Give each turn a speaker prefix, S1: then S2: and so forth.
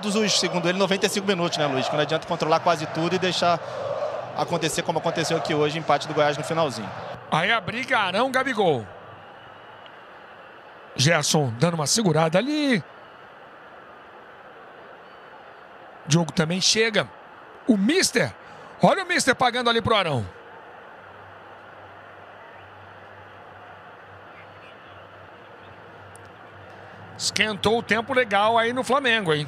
S1: todos os, segundo ele, 95 minutos, né, Luiz? Que não adianta controlar quase tudo e deixar acontecer como aconteceu aqui hoje, empate do Goiás no finalzinho.
S2: Aí a briga Arão Gabigol. Gerson dando uma segurada ali. Diogo também chega. O Mister. Olha o Mister pagando ali pro Arão. Esquentou o tempo legal aí no Flamengo, hein?